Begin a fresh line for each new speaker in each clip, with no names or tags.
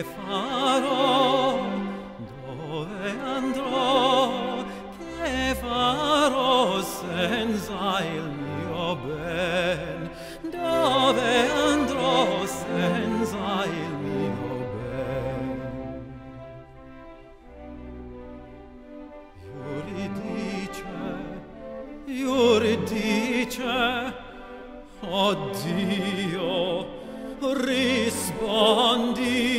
farò? Dove andrò? Che farò senza il mio ben? Dove andrò senza il mio ben? Euridice, Euridice, oh Dio, rispondi.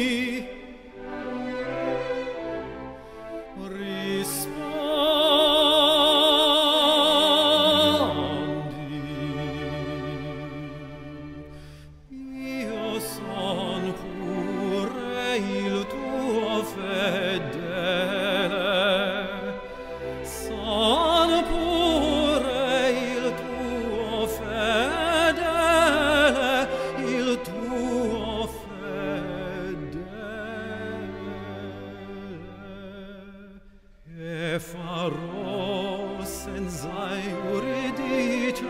Farò senza Euridice,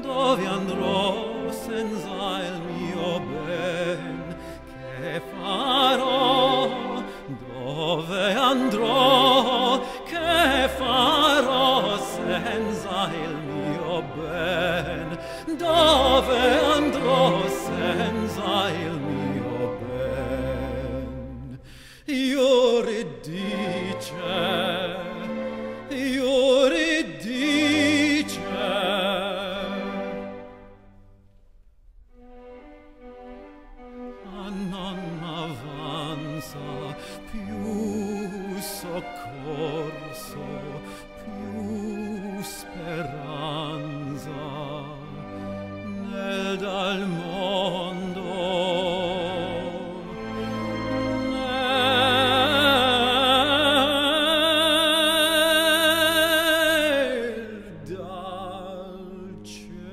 dove andrò senza il mio ben? Che farò? Dove andrò? Che farò senza il mio ben? Dove andrò senza il mio ben? Più speranza nel dal mondo. Nel dal ciel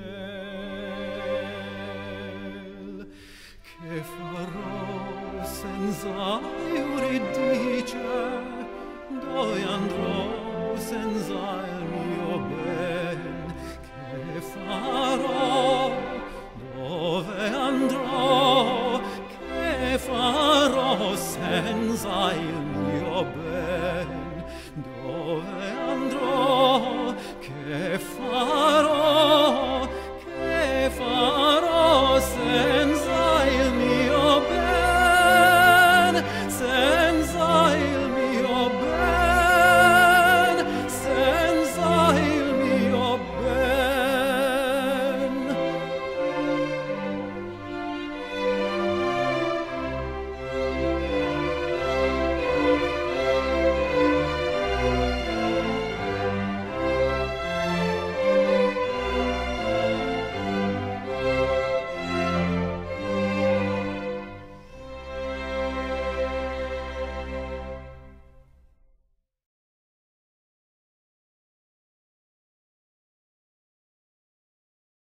che farò senza Euridice dove andrò senza